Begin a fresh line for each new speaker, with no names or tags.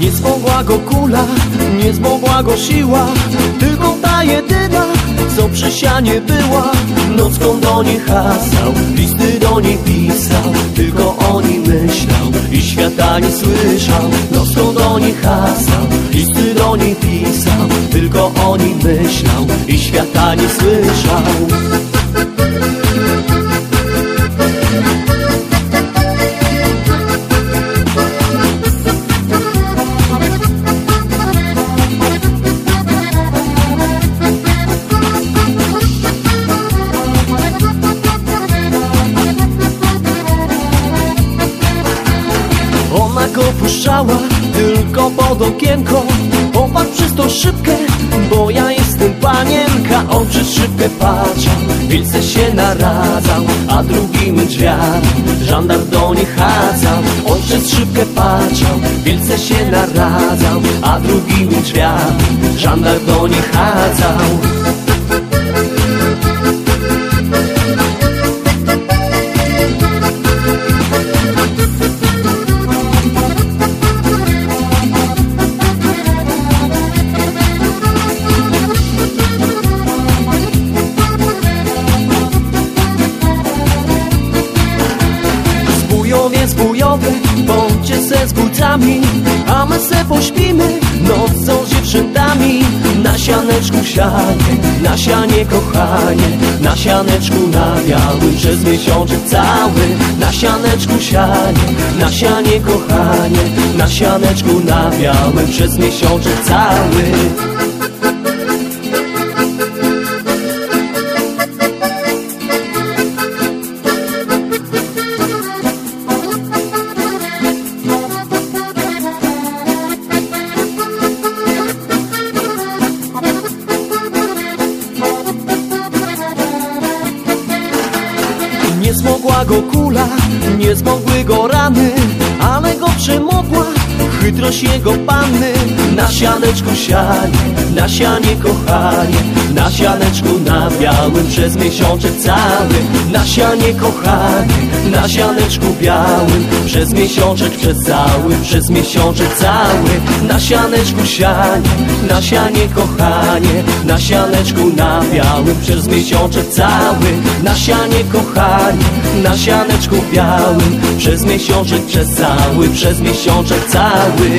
Nie zmogła go kula, nie zmogła go siła Tylko ta co przy sianie była. Nocką do niej hasał, listy do niej pisał. Tylko o niej myślał i świata nie słyszał. Nocką do niej hasał, listy do niej pisał. Tylko o niej myślał i świata nie słyszał Ona go puszczała tylko pod okienko. Popatrz przez tą szybkę, bo ja jestem panienka. On przez szybkę patrzał, wielce się naradzał A drugim drzwiami żandar do nich chadzał On przez szybkę patrzał, wielce się naradzał A drugimi drzwiami żandar do nich chadzał Zbujowie, zbujowie, bądźcie se zbójcami A my se pośpimy nocą z dziewczętami Na sianeczku sianie, na sianie kochanie Na sianeczku na białym przez miesiączek cały. Na sianeczku sianie, na sianie kochanie Na sianeczku na białym przez miesiączek cały Nie zmogła go kula, nie zmogły go rany Ale go przemogła chytrość jego panny. Na sianeczku sianie, na sianie kochanie Na sianeczku na białym przez miesiączek cały. Na sianie kochanie, na sianeczku białym Przez miesiączek przez cały, przez miesiączek cały. Na sianeczku sianie, na sianie kochanie. Na sianeczku na białym przez miesiączek cały. Na sianie kochanie, na sianeczku białym Przez miesiączek przez cały, przez miesiączek cały